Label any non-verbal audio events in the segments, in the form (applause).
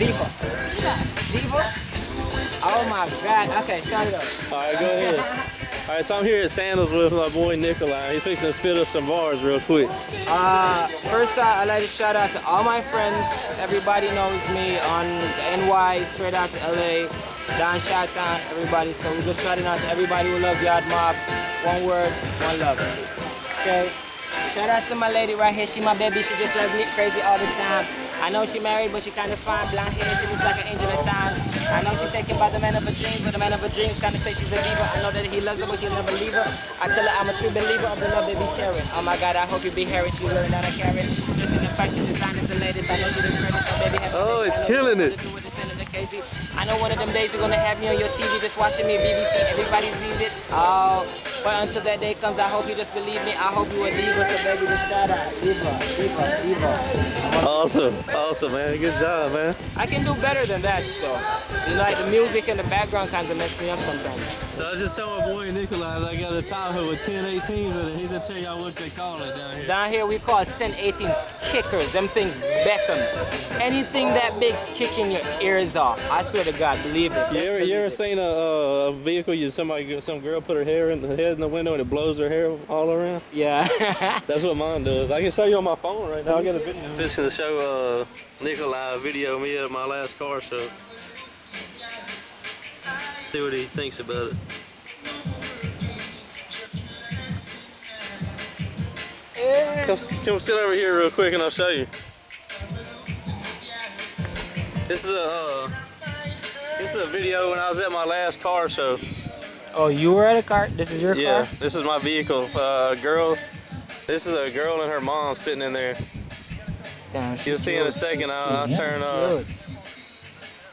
Viva. Viva? Oh my God. Okay, start it up. All right, go ahead. All right, so I'm here at Sandals with my boy Nikolai. He's fixing to spit us some bars real quick. Uh, first, I'd like to shout out to all my friends. Everybody knows me on NY, straight out to LA, down Chi-Town, everybody. So we're just shouting out to everybody who loves Yard Mob. One word, one love. Okay? Shout out to my lady right here. She my baby. She just drives me crazy all the time. I know she married, but she kind of fine. Blonde hair, she looks like an angel at times. I know she's taken by the man of her dreams, but the man of her dreams kind of say she's a diva. I know that he loves her, but never leave her. I tell her I'm a true believer of the love they be sharing. Oh my God, I hope you be hearing. She's learning that I carry. Just in the fashion designers the latest. I know she the credit, so baby have Oh, it's killing it. I know one of them days you're gonna have me on your TV just watching me BBC. Everybody sees it. Oh, but until that day comes, I hope you just believe me. I hope you a diva, so baby, just shout out. Diva, diva, diva. Awesome, awesome, man. Good job, man. I can do better than that, though. You know, like the music and the background kind of mess me up sometimes. So I just told my boy Nikolai I got a Tahoe with 10 18s in it. He's gonna tell y'all what they call it down here. Down here we call 10, 18s kickers. Them things Beckhams. Anything that big's kicking your ears off. I swear to God, believe it. You ever, you ever seen a, uh, a vehicle? You somebody, some girl put her hair in the head in the window and it blows her hair all around. Yeah. (laughs) That's what mine does. I can show you on my phone right now. I got a video. Just gonna show uh, Nikolai a video of me at my last car show. See what he thinks about it. Come, come sit over here real quick and I'll show you. This is a uh, this is a video when I was at my last car show. Oh, you were at a car? This is your Yeah, car? this is my vehicle. Uh, girl, this is a girl and her mom sitting in there. Damn, You'll see in a second. I'll, I'll turn uh,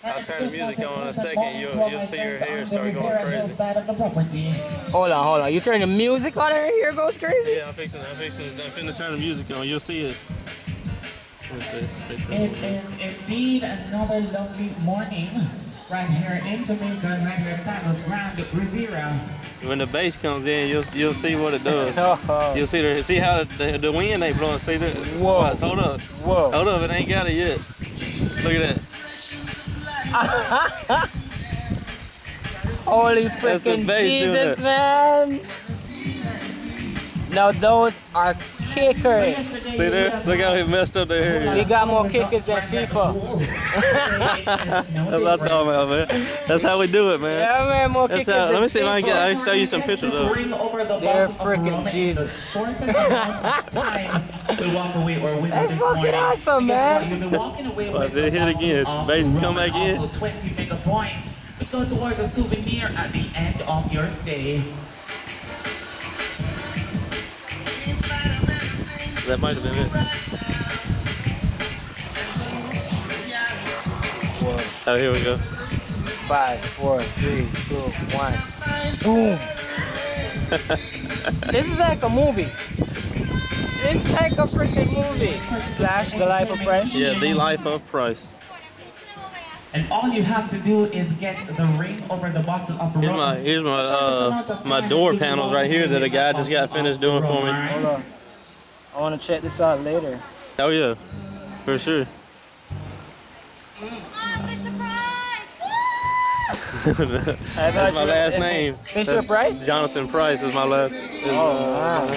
I'll turn the music on in a second. You'll you'll see her hair start going crazy. Side of the property. Hold on, hold on. You turn the music on and here goes crazy? Yeah, I'm fixing. I'm fixing. I'm fixing to turn the music on. You'll see it. It is indeed another lovely morning right here in Jamaica, right here at Sandals Grande Riviera. When the bass comes in, you'll you'll see what it does. Oh, (laughs) You'll see the see how the, the wind ain't blowing. See that? Whoa. What? Hold up. whoa. Hold up. It ain't got it yet. Look at that. (laughs) Holy the freaking Jesus, man. Now those are kickers. See there? Look how he messed up the hair. We got more kickers than FIFA. That's what I'm talking about, man. That's how we do it, man. Yeah, man, more That's kickers how, let me see if I can get. I can show you some pictures of. it. Ring over the They're freaking rum in Jesus. The shortest amount of time (laughs) to walk away or win That's fucking awesome, man. what? You'll be walking away Watch it, hit again. of Bass rum come back in. Also 20 mega points, which go towards a souvenir at the end of your stay. That might have been it. Oh, here we go. Five, four, three, two, one. Boom. (laughs) this is like a movie. It's like a freaking movie. Slash the life of Price. Yeah, the life of Price. And all you have to do is get the ring over the bottle of rum. Here's my here's my The shortest amount uh my door panels right here that a guy just got finished doing for rum, me. Alright? Hold on. I want to check this out later. Oh yeah, for sure. (laughs) That's my last name. Fisher That's- Price? Johnathan Price is my last. is, Oh, uh, wow.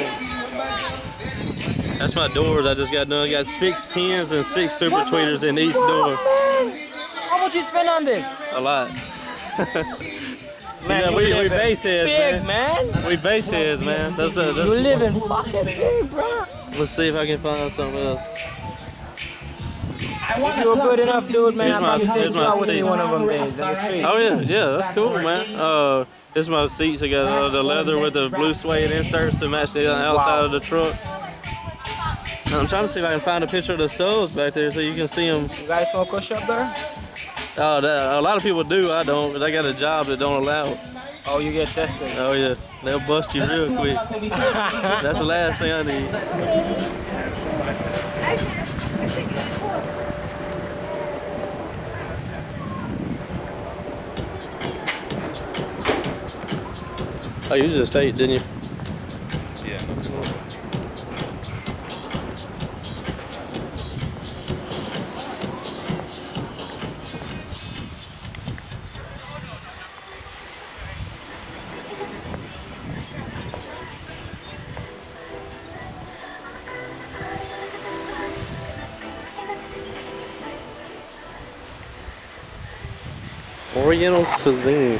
That's my doors. I just got done. I got six tens and six super tweeters in each door. man. How much you spend on this? A lot. Man, (laughs) Yeah, you we- we bassheads, man. man. We bassheads, man. That's a, You that's live in fucking big, bro. Let's see if I can find something else. If you a good enough dude, man, I'm about to take you out with me one of them days in the street. Oh yeah, yeah, that's cool, man. Uh, this is my seats. I got uh, the leather with the blue suede inserts to match the outside of the truck. I'm trying to see if I can find a picture of the soles back there so you can see them. You guys smoke kush up there? Oh, that, a lot of people do. I don't, I got a job that don't allow it. Oh, you get tested. Oh yeah, they'll bust you real quick. (laughs) That's the last thing I need. Oh, you just ate, didn't you? Oriental cuisine.